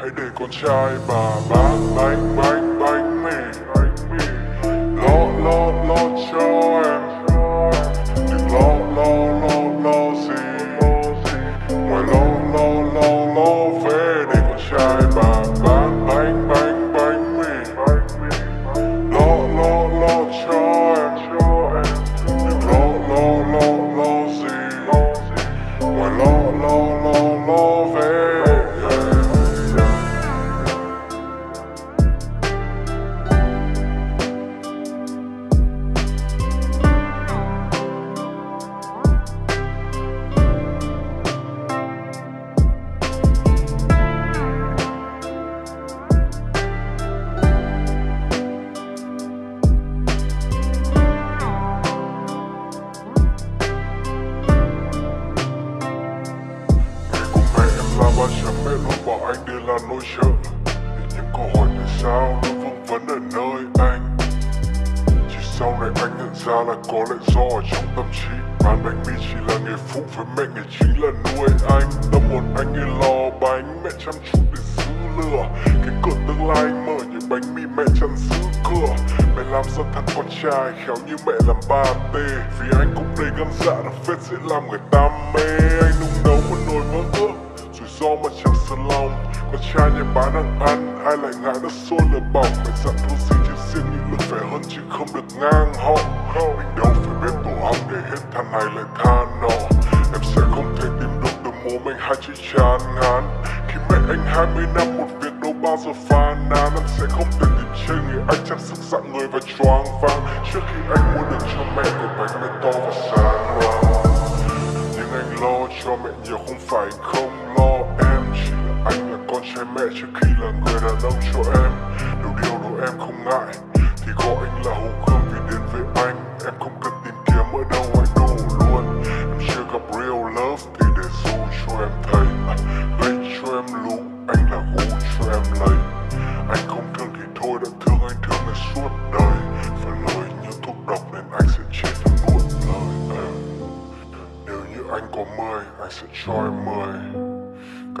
hãy để con trai bà bán bánh bánh bánh mì lo lo lo cho Mẹ làm thằng con trai, khéo như mẹ làm ba tê. Vì anh cũng đầy gan dạ là phết dễ làm người ta mê. Anh nung nấu một nồi mơ ước Rủi ro mà chẳng sợ lòng. Con trai nhà bán hàng ăn, Ai lại ngại đất sôi lửa bỏng. Mẹ dặn thua gì chứ xiên những lực phải hơn chứ không được ngang họng. Mình đâu phải bếp tổ ong để hết thằng này lại tha nọ. Em sẽ không thể tìm được từ mồm mình hai chữ chán ngán. Khi mẹ anh 20 năm, một việc đâu bao giờ phàn nàn Em sẽ không thể trên người anh chăm sóc dạng người và choáng váng. Trước khi anh muốn được cho mẹ một bánh mì to và sáng loáng. Nhưng anh lo cho mẹ nhiều không phải không lo. Em chỉ là anh là con trai mẹ trước khi là người đàn ông cho em.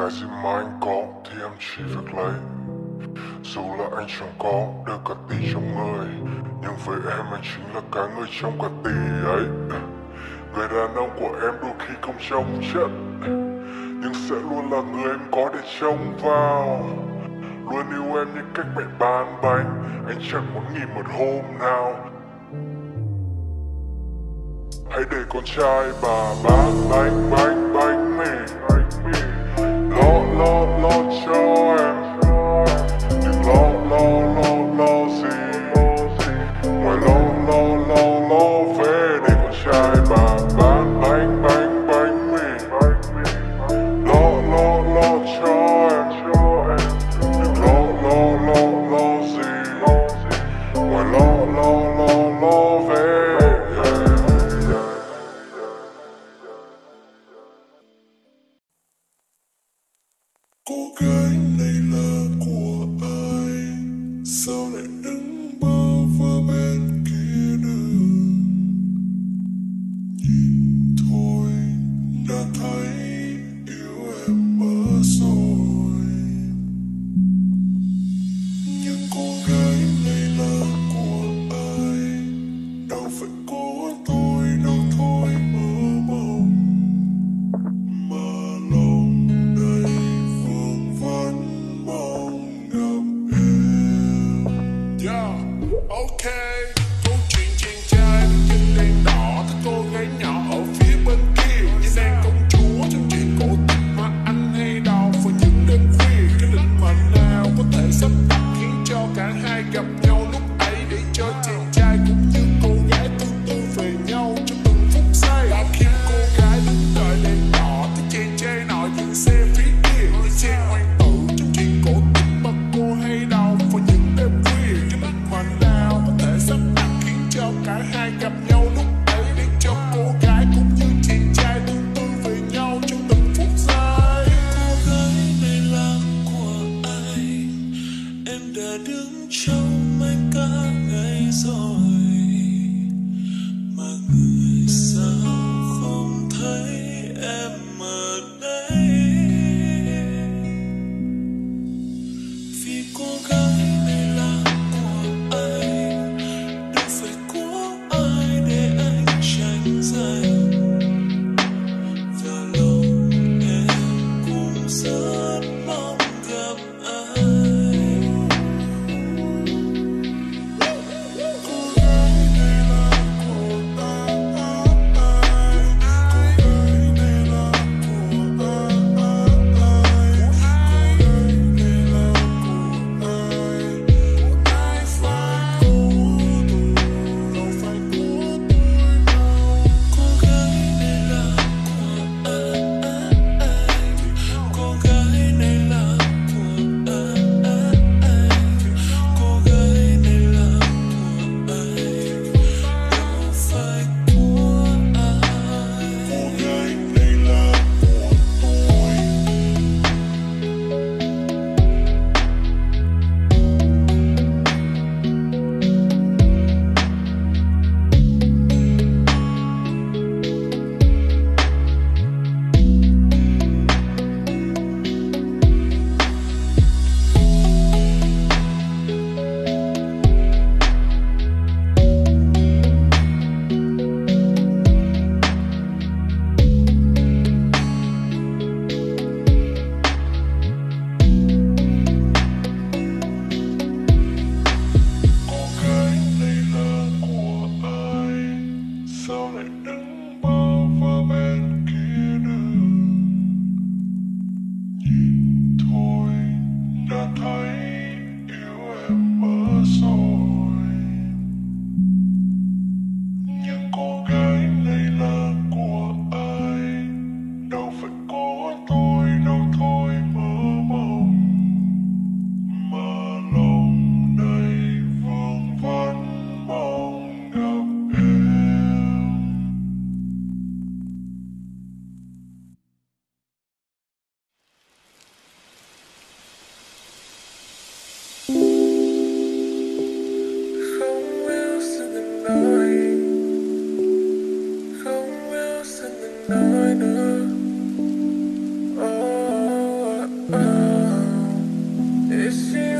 Cái gì mà anh có, thì em chỉ việc lấy. Dù là anh chẳng có được cả tỷ trong người. Nhưng với em, anh chính là cái người trong cả tỷ ấy. Người đàn ông của em đôi khi không trông chất, Nhưng sẽ luôn là người em có để trông vào. Luôn yêu em như cách mẹ bán bánh, Anh chẳng muốn nghỉ một hôm nào. Hãy để con trai bà bán bánh bánh bánh mì bánh mì lo cho em Đừng lo lo lo lo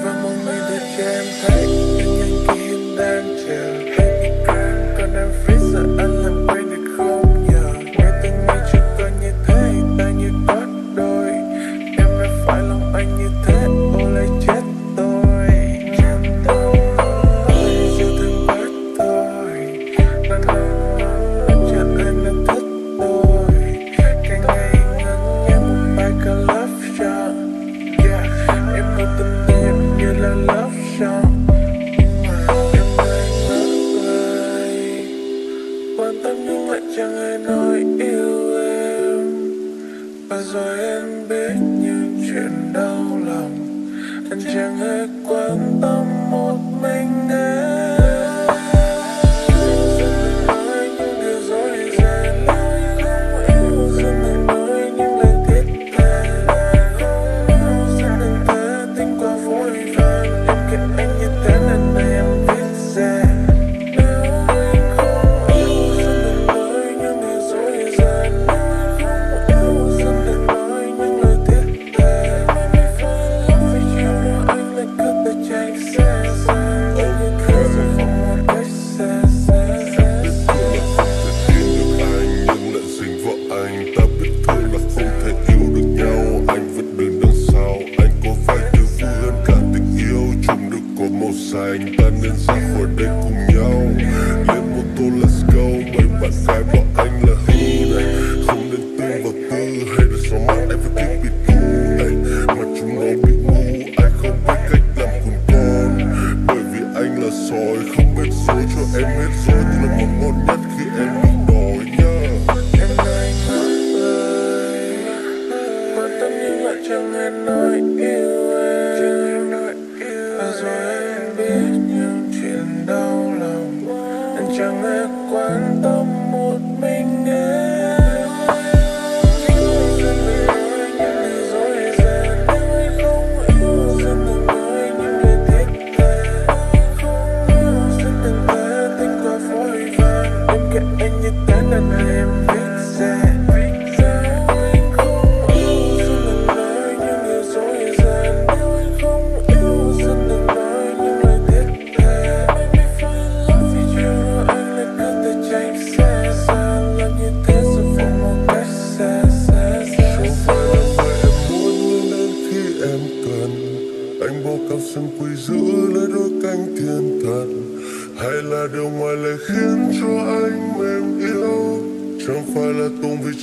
Vamos medir tiempo and you're done, and I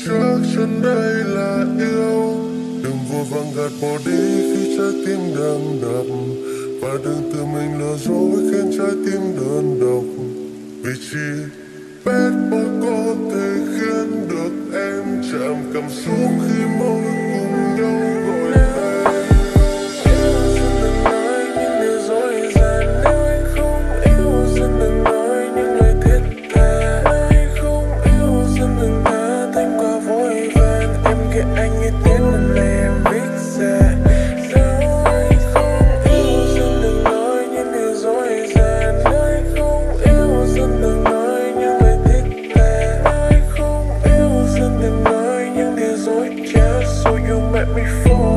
Chắc chắn đây là yêu. Đừng vội vàng gạt bỏ đi khi trái tim đang đập. Và đừng tự mình lừa dối khiến trái tim đơn độc. Vì chi before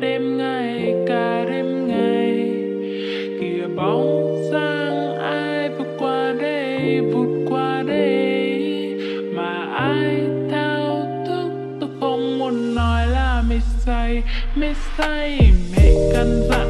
đêm ngày, cả đêm ngày. Kìa bóng dáng ai vượt qua đây vượt qua đây? Mà ai thao thức, tôi không muốn nói là mê say mê say mẹ căn dặn.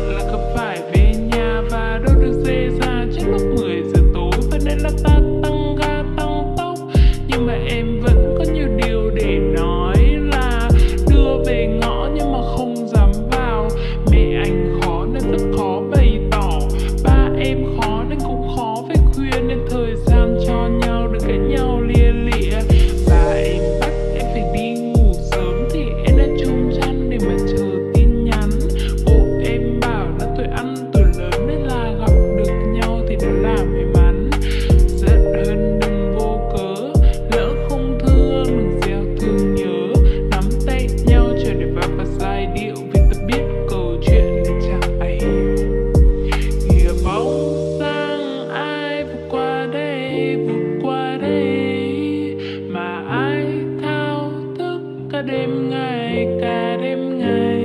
đêm ngày cả đêm ngày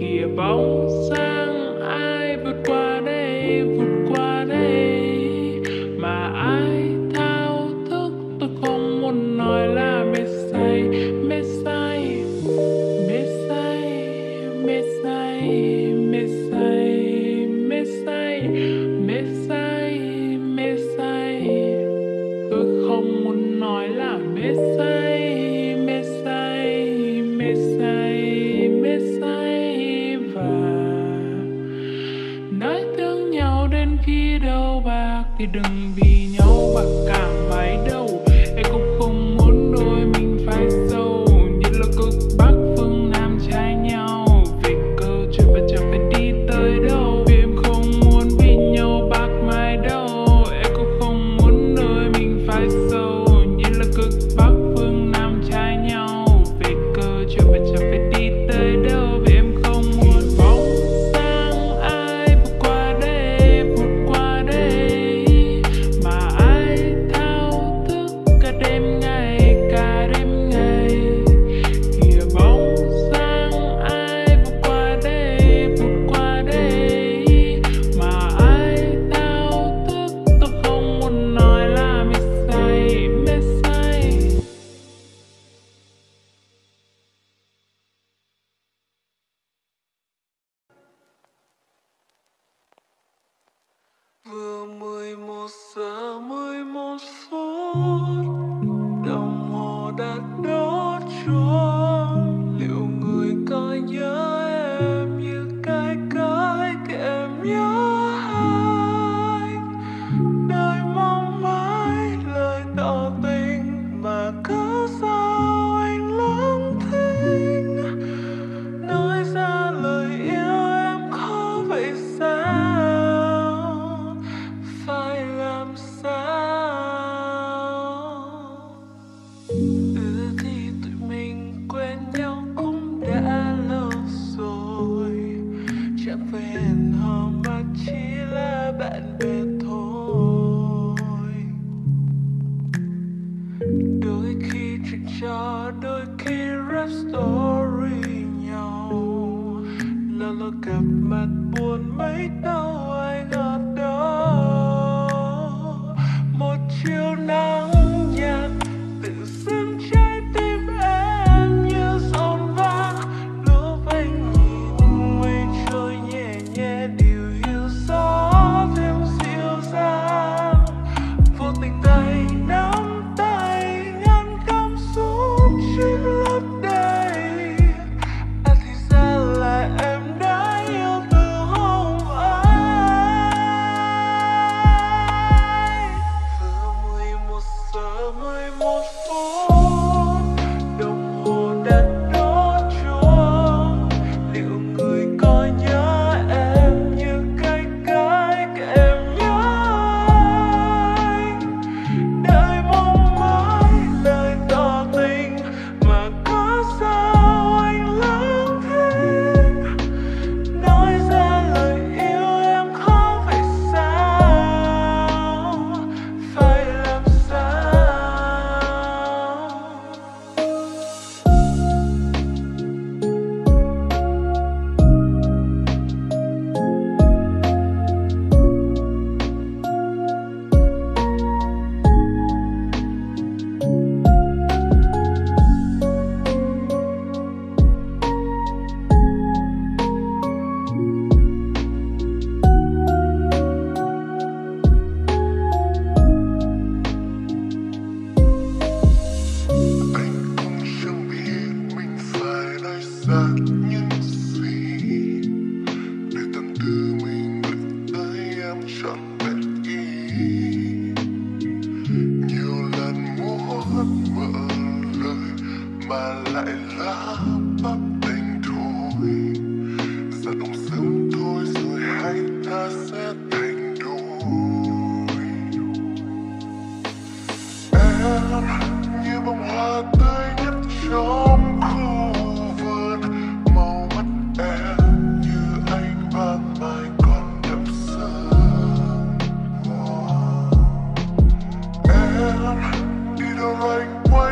kia bóng sáng rap story nhau. Là là cặp mặt buồn mấy the right way.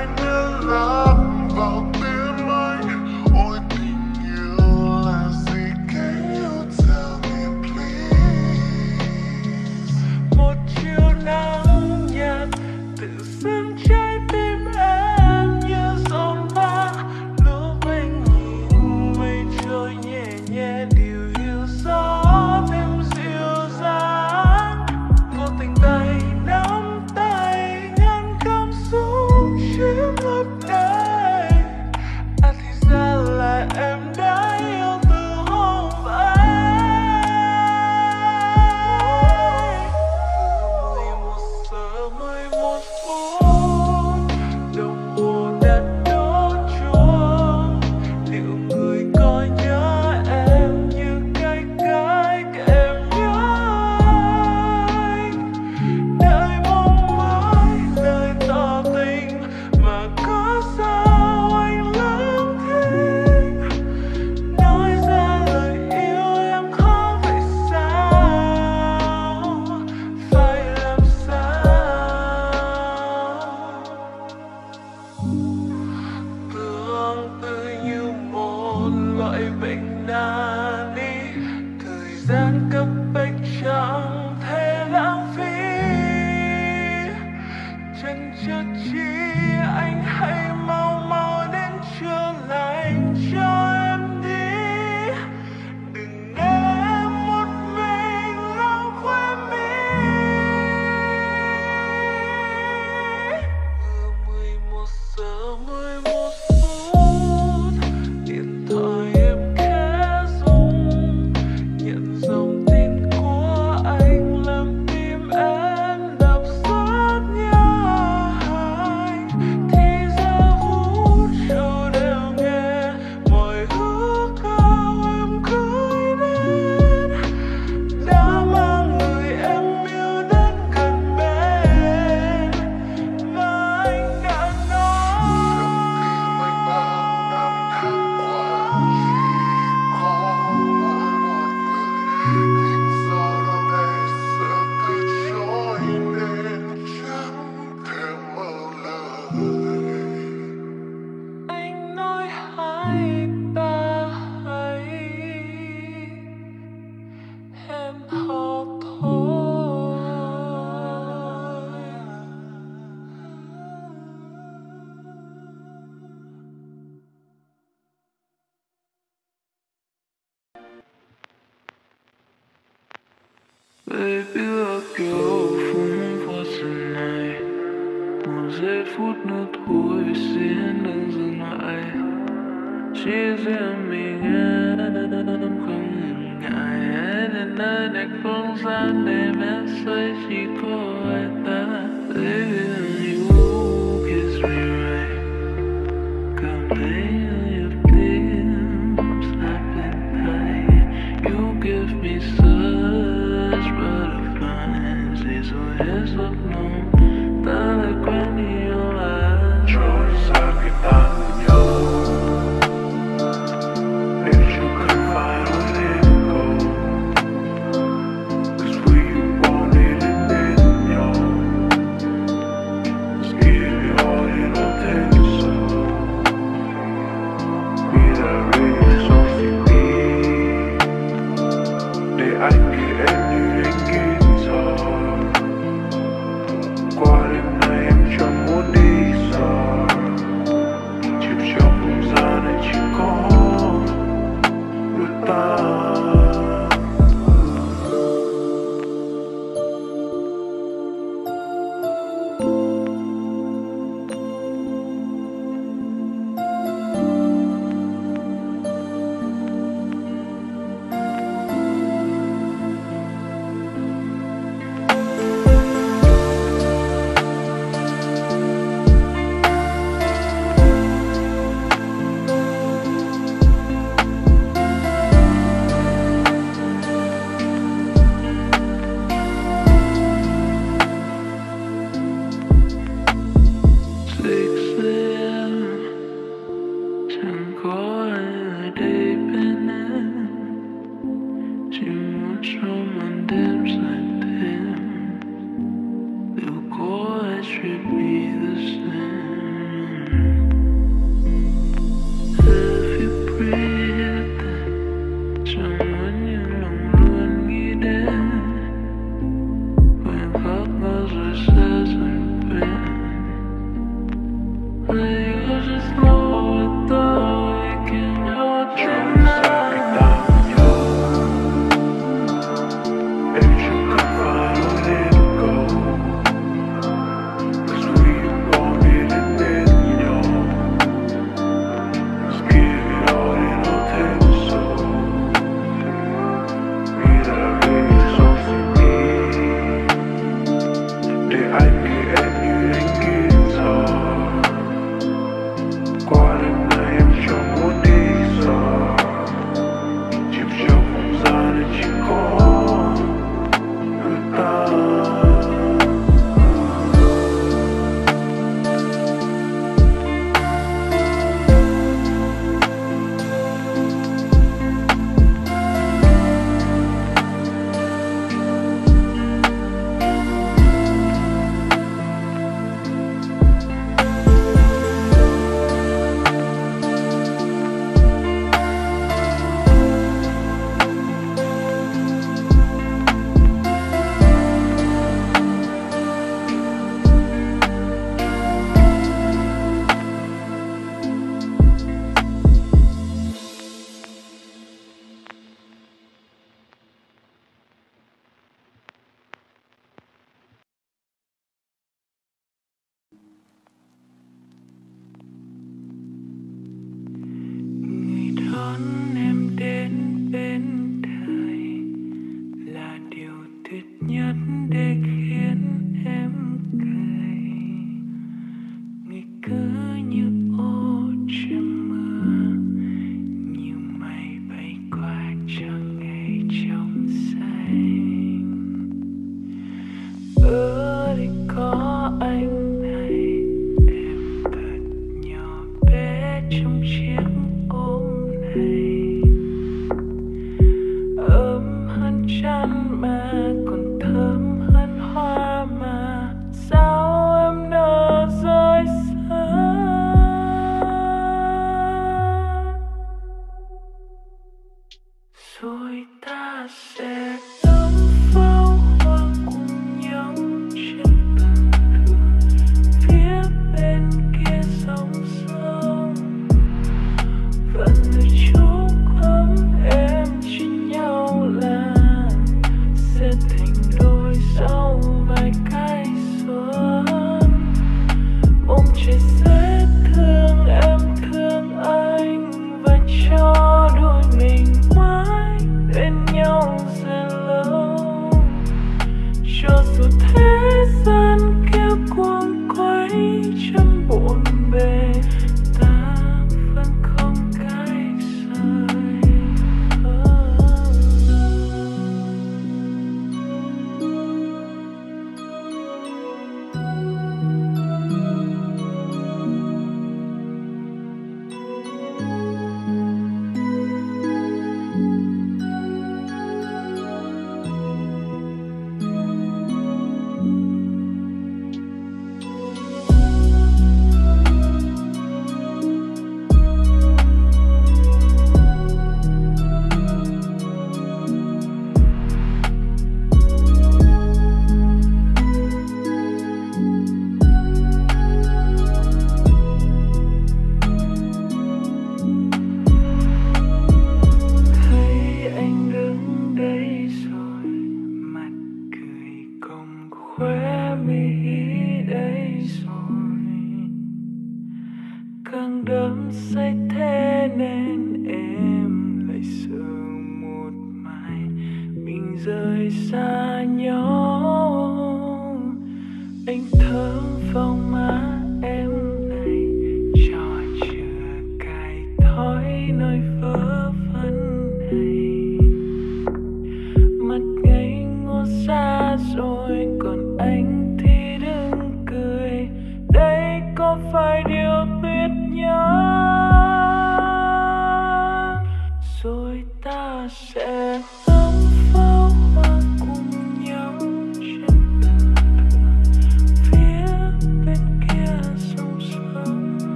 share.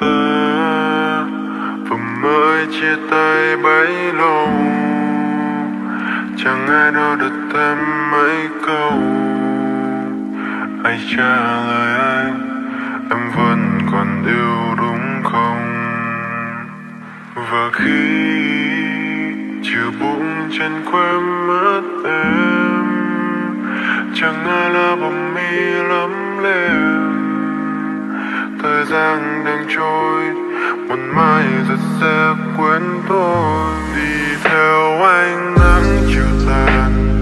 ta. Vừa mới chia tay bấy lâu. Chẳng ai đâu được thêm mấy câu. Ai trả lời anh, em vẫn còn yêu đúng không? Và khi chiều buông chân quên mắt em, chẳng ai là bông mi lắm lên thời gian đang trôi một mai rồi sẽ quên tôi. Đi theo ánh nắng chiều tàn.